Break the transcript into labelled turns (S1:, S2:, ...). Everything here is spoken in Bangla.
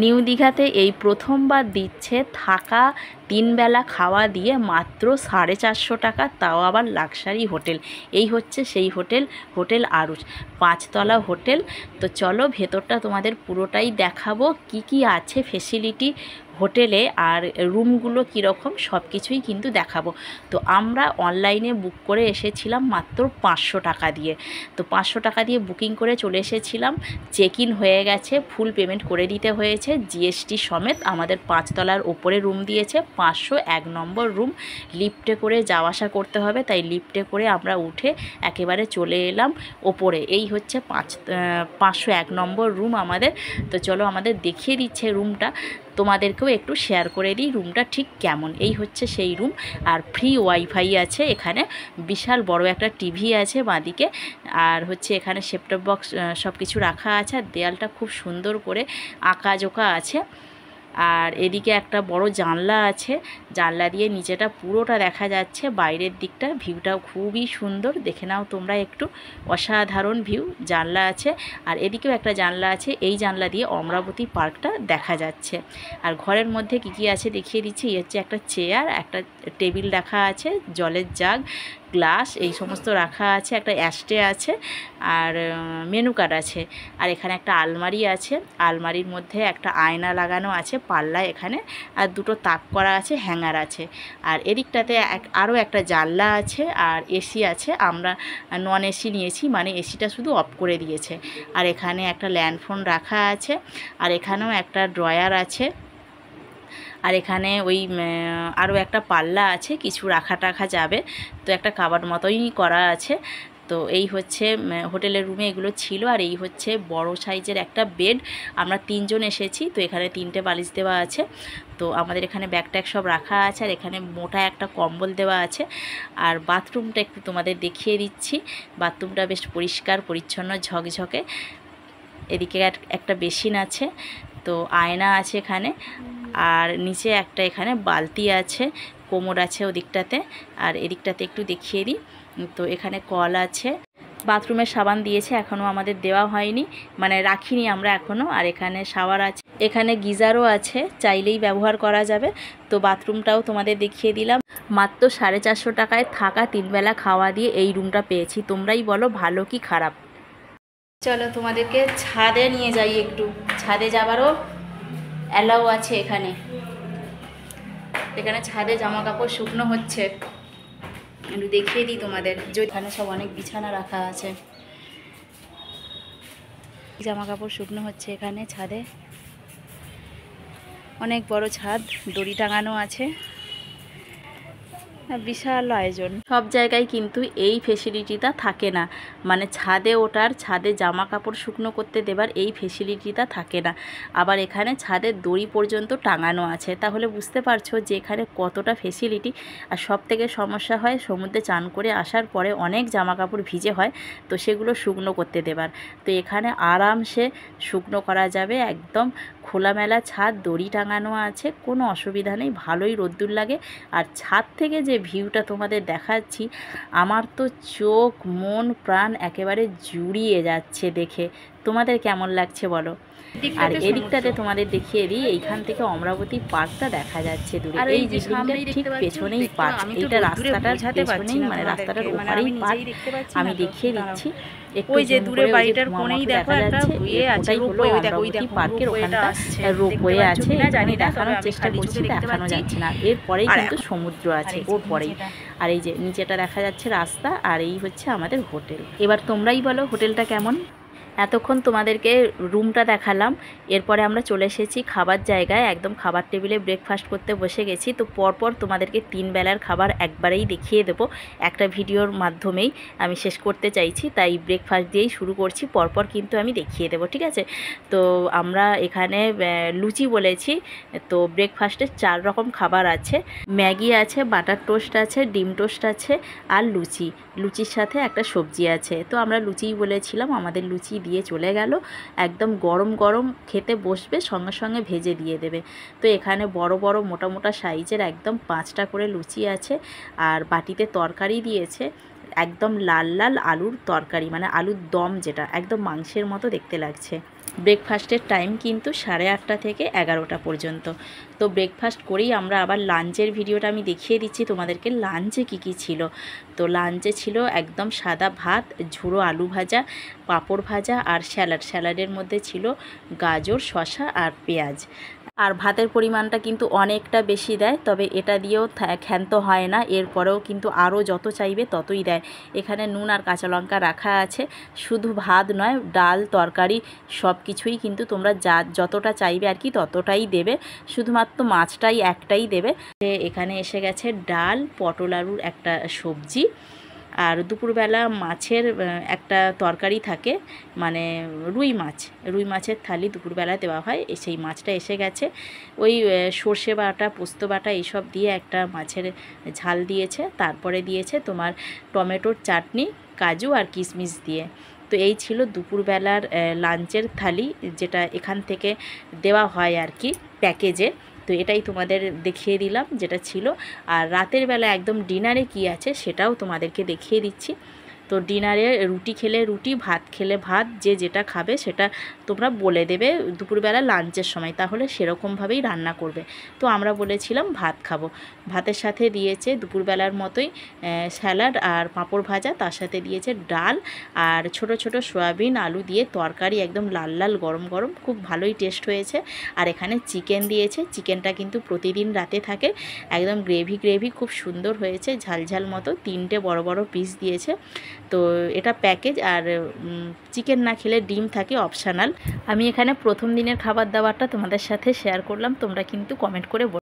S1: নিউ দীঘাতে এই প্রথমবার দিচ্ছে থাকা তিনবেলা খাওয়া দিয়ে মাত্র সাড়ে চারশো টাকা, তাও আবার লাক্সারি হোটেল। এই হচ্ছে সেই হোটেল হোটেল আরুষ পাঁচতলা হোটেল। তো চলো ভেতরটা তোমাদের পুরোটাই দেখাবো। কি কি আছে ফেসিলিটি হোটেলে আর রুমগুলো কীরকম সব কিছুই কিন্তু দেখাবো। তো আমরা অনলাইনে বুক করে এসেছিলাম মাত্র পাঁচশো টাকা দিয়ে। তো পাঁচশো টাকা দিয়ে বুকিং করে চলে এসেছিলাম। চেক ইন হয়ে গেছে, ফুল পেমেন্ট করে দিতে হয়েছে। জিএসটি সমেত আমাদের পাঁচতলার ওপরে রুম দিয়েছে। পাঁচশো এক নম্বর রুম। লিফটে করে যাওয়া আসা করতে হবে, তাই লিফটে করে আমরা উঠে একেবারে চলে এলাম ওপরে। এই হচ্ছে পাঁচ পাঁচশো এক নম্বর রুম আমাদের। তো চলো আমাদের দেখিয়ে দিচ্ছে রুমটা। তোমাদেরকেও একটু শেয়ার করে দিই রুমটা ঠিক কেমন। এই হচ্ছে সেই রুম আর ফ্রি ওয়াইফাই আছে এখানে। বিশাল বড় একটা টিভি আছে বাঁদিকে, আর হচ্ছে এখানে সেপটপ বক্স সব কিছু রাখা আছে। আর দেয়ালটা খুব সুন্দর করে আঁকা জোকা আছে। আর এদিকে একটা বড় জানলা আছে। জানলা দিয়ে নিচেটা পুরোটা দেখা যাচ্ছে। বাইরের দিকটা ভিউটাও খুবই সুন্দর। দেখে নাও তোমরা একটু। অসাধারণ ভিউ। জানলা আছে। আর এদিকেও একটা জানলা আছে। এই জানলা দিয়ে অমরাবতী পার্কটা দেখা যাচ্ছে। আর ঘরের মধ্যে কী কী আছে দেখিয়ে দিচ্ছি। এই হচ্ছে একটা চেয়ার, একটা টেবিল রাখা আছে। জলের জাগ গ্লাস এই সমস্ত রাখা আছে, একটা অ্যাস্টে আছে, আর মেনু কার্ড আছে। আর এখানে একটা আলমারি আছে, আলমারির মধ্যে একটা আয়না লাগানো আছে পাল্লা এখানে, আর দুটো তাক করা আছে হ্যাঙ্গার আছে। আর এদিকটাতে আরও একটা জানলা আছে, আর এসি আছে, আমরা নন এসি নিয়েছি মানে এসিটা শুধু অফ করে দিয়েছে। আর এখানে একটা ল্যান্ডফোন রাখা আছে, আর এখানেও একটা ড্রয়ার আছে আর এখানে ওই আরও একটা পাল্লা আছে, কিছু রাখা টাখা যাবে। তো একটা কাবার মতোই করা আছে। তো এই হচ্ছে হোটেলের রুমে এগুলো ছিল আর এই হচ্ছে বড় সাইজের একটা বেড। আমরা তিনজন এসেছি, তো এখানে তিনটে বালিশ দেওয়া আছে। তো আমাদের এখানে ব্যাগ ট্যাগ সব রাখা আছে আর এখানে মোটা একটা কম্বল দেওয়া আছে। আর বাথরুমটা একটু তোমাদের দেখিয়ে দিচ্ছি। বাথরুমটা বেশ পরিষ্কার, পরিচ্ছন্ন, ঝকঝকে। এদিকে একটা বেসিন আছে। তো আয়না আছে এখানে। আর নিচে একটা এখানে বালতি আছে, কোমর আছে ওদিকটাতে, আর এদিকটাতে একটু দেখিয়ে দিই। তো এখানে কল আছে, বাথরুমের সাবান দিয়েছে, এখনও আমাদের দেওয়া হয়নি মানে রাখিনি আমরা এখনও, আর এখানে শাওয়ার আছে। এখানে গিজারও আছে, চাইলেই ব্যবহার করা যাবে। তো বাথরুমটাও তোমাদের দেখিয়ে দিলাম। মাত্র সাড়ে চারশো টাকায় থাকা তিনবেলা খাওয়া দিয়ে এই রুমটা পেয়েছি। তোমরাই বলো, ভালো কি খারাপ? চলো তোমাদেরকে ছাদে নিয়ে যাই একটু। ছাদে যাবারও অ্যালাউ আছে এখানে। এখানে ছাদে জামা কাপড় শুকনো হচ্ছে। একটু দেখিয়ে দিই তোমাদের। এখানে সব অনেক বিছানা রাখা আছে। জামা কাপড় শুকনো হচ্ছে এখানে ছাদে। অনেক বড় ছাদ, দড়ি টাঙানো আছে। বিশাল আয়োজন। সব জায়গায় কিন্তু এই ফেসিলিটিটা থাকে না। মানে ছাদে ওঠার, ছাদে জামা কাপড় শুকনো করতে দেবার এই ফেসিলিটিটা থাকে না। আবার এখানে ছাদের দড়ি পর্যন্ত টাঙানো আছে। তাহলে বুঝতে পারছ যে এখানে কতটা ফেসিলিটি আর সব থেকে সমস্যা হয়, সমুদ্রে চান করে আসার পরে অনেক জামা কাপড় ভিজে হয়, তো সেগুলো শুকনো করতে দেবার। তো এখানে আরামসে শুকনো করা যাবে, একদম খোলামেলা ছাদ, দড়ি টাঙানো আছে, কোনো অসুবিধা নেই, ভালোই রোদ্দুর লাগে। আর ছাদ থেকে যে ভিউটা তোমাদের দেখাচ্ছি আমার তো চোখ মন প্রাণ একেবারে জুড়িয়ে যাচ্ছে দেখে। তোমাদের কেমন লাগছে বলো? আর এদিকটাতে তোমাদের দেখিয়ে দিই এইখান থেকে অমরাবতী পার্কটা দেখা যাচ্ছে দূরে। এই বিল্ডিংটার ঠিক পেছনেই পার্ক এইটা রাস্তাটার পেছনেই মানে রাস্তাটার ওপারেই পার্ক আমি দেখিয়ে দিচ্ছি ওই যে দূরে বাড়িটার কোণেই দেখো একটা ইয়ে আছে রোপওয়ে দেখো ওই দেখো পার্কের ওখানটা রোপওয়ে আছে আমি দেখানোর চেষ্টা করছি দেখানো যাচ্ছে না। এরপরেই কিন্তু সমুদ্র আছে ওর পরেই। আর এই যে নিচেটা দেখা যাচ্ছে রাস্তা আর এই হচ্ছে আমাদের হোটেল। এবার তোমরাই বলো হোটেলটা কেমন? এতক্ষণ তোমাদেরকে রুমটা দেখালাম। এরপরে আমরা চলে এসেছি খাবার জায়গায়। একদম খাবার টেবিলে ব্রেকফাস্ট করতে বসে গেছি। তো পরপর তোমাদেরকে তিন বেলার খাবার একবারেই দেখিয়ে দেব। একটা ভিডিওর মাধ্যমেই আমি শেষ করতে চাইছি। তাই ব্রেকফাস্ট দিয়েই শুরু করছি। পরপর কিন্তু আমি দেখিয়ে দেব, ঠিক আছে? তো আমরা এখানে লুচি বলেছি। তো ব্রেকফাস্টে চার রকম খাবার আছে। ম্যাগি আছে, বাটার টোস্ট আছে, ডিম টোস্ট আছে আর লুচি। লুচির সাথে একটা সবজি আছে। তো আমরা লুচিই বলেছিলাম। আমাদের লুচি দিয়ে চলে গেল। একদম গরম গরম খেতে বসবে, সঙ্গে সঙ্গে ভেজে দিয়ে দেবে। তো এখানে বড় বড় মোটা মোটা সাইজের একদম পাঁচটা করে লুচি আছে আর বাটিতে তরকারি দিয়েছে। একদম লাল লাল আলুর তরকারি মানে আলুর দম যেটা, একদম মাংসের মতো দেখতে লাগছে। ব্রেকফাস্টের টাইম কিন্তু সাড়ে আটটা থেকে এগারোটা পর্যন্ত। তো ব্রেকফাস্ট করেই আমরা আবার লাঞ্চের ভিডিওটা আমি দেখিয়ে দিচ্ছি তোমাদেরকে। লাঞ্চে কি কি ছিল? তো লাঞ্চে ছিল একদম সাদা ভাত, ঝুড়ো আলু ভাজা, পাঁপড় ভাজা আর স্যালাড স্যালাডের মধ্যে ছিল গাজর শশা আর পেঁয়াজ। আর ভাতের পরিমাণটা কিন্তু অনেকটা বেশি দেয়, তবে এটা দিয়েও ক্ষান্ত হয় না। এরপরেও কিন্তু আরও যত চাইবে ততই দেয়। এখানে নুন আর কাঁচা লঙ্কা রাখা আছে। শুধু ভাত নয়, ডাল, তরকারি সব কিছুই কিন্তু তোমরা যা, যতটা চাইবে আর কি ততটাই দেবে। শুধুমাত্র মাছটাই একটাই দেবে। এখানে এসে গেছে ডাল, পটল আলুর একটা সবজি। আর দুপুরবেলা মাছের একটা তরকারি থাকে মানে রুই মাছ। রুই মাছের থালি দুপুরবেলা দেওয়া হয় সেই মাছটা এসে গেছে। ওই সর্ষে বাটা, পোস্ত বাটা এইসব দিয়ে একটা মাছের ঝাল দিয়েছে। তারপরে দিয়েছে তোমার টমেটোর চাটনি, কাজু আর কিশমিশ দিয়ে। তো এই ছিল দুপুরবেলার লাঞ্চের থালি, যেটা এখান থেকে দেওয়া হয় আর কি প্যাকেজে। তো এটাই তোমাদের দেখিয়ে দিলাম যেটা ছিল। আর রাতের বেলা একদম ডিনারে কি আছে সেটাও তোমাদেরকে দেখিয়ে দিচ্ছি। তো ডিনারে রুটি খেলে রুটি, ভাত খেলে ভাত, যে যেটা খাবে সেটা তোমরা বলে দেবে দুপুরবেলা লাঞ্চের সময়, তাহলে সেরকমভাবেই রান্না করবে। তো আমরা বলেছিলাম ভাত খাব। ভাতের সাথে দিয়েছে দুপুরবেলার মতোই স্যালাড আর পাঁপড় ভাজা, তার সাথে দিয়েছে ডাল আর ছোট ছোট সয়াবিন, আলু দিয়ে তরকারি একদম লাল লাল, গরম গরম, খুব ভালোই টেস্ট হয়েছে। আর এখানে চিকেন দিয়েছে, চিকেনটা কিন্তু প্রতিদিন রাতে থাকে, একদম গ্রেভি গ্রেভি, খুব সুন্দর হয়েছে ঝালঝাল মতো, তিনটে বড় বড় পিস দিয়েছে। তো এটা প্যাকেজ আর চিকেন না খেলে ডিম থাকে অপশানাল আমি এখানে প্রথম দিনের খাবার দাবারটা তোমাদের সাথে শেয়ার করলাম, তোমরা কিন্তু কমেন্ট করে।